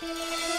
Música